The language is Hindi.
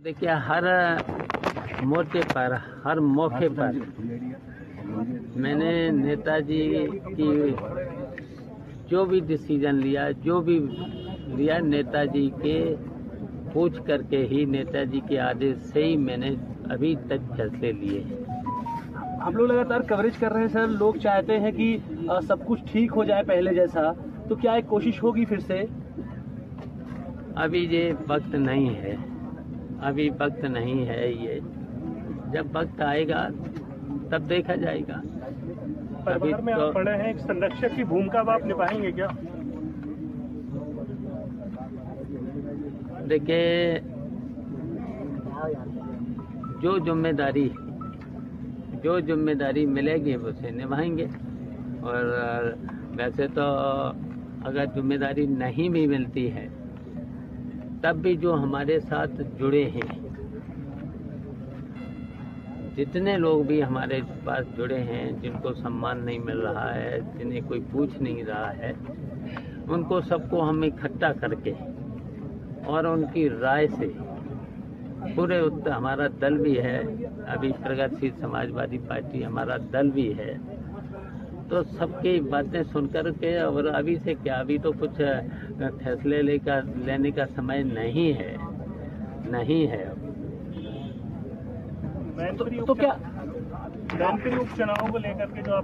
देखिए हर मोर्चे पर हर मौके पर मैंने नेताजी की जो भी डिसीज़न लिया जो भी लिया नेताजी के पूछ करके ही नेताजी के आदेश से ही मैंने अभी तक फैसले लिए हम लोग लगातार कवरेज कर रहे हैं सर लोग चाहते हैं कि अ, सब कुछ ठीक हो जाए पहले जैसा। तो क्या एक कोशिश होगी फिर से? अभी ये वक्त नहीं है। अभी वक्त नहीं है ये। जब वक्त आएगा तब देखा जाएगा। अभी में तो आप पड़े हैं एक संरक्षक की भूमिका आप निभाएँगे क्या? देखिए जो ज़िम्मेदारी जो ज़िम्मेदारी मिलेगी उसे निभाएँगे। और वैसे तो अगर ज़िम्मेदारी नहीं भी मिलती है तब भी जो हमारे साथ जुड़े हैं, जितने लोग भी हमारे पास जुड़े हैं, जिनको सम्मान नहीं मिल रहा है, जिन्हें कोई पूछ नहीं रहा है, उनको सबको हम इकट्ठा करके और उनकी राय से पूरे उत्तर हमारा दल भी है, अभी प्रगतिशील समाजवादी पार्टी हमारा दल भी है तो सबकी बातें सुनकर के और अभी से क्या अभी तो कुछ फैसले लेकर लेने का समय नहीं है नहीं है। तो, तो क्या? उपचुनाव को लेकर के जो आप